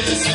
to see.